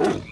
Ooh.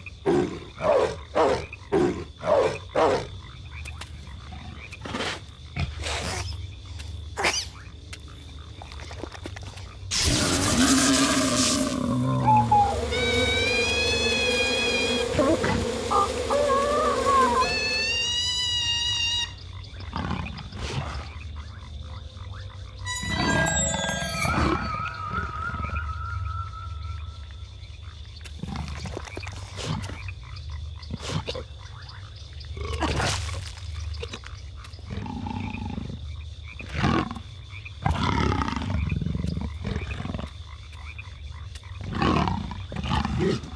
You.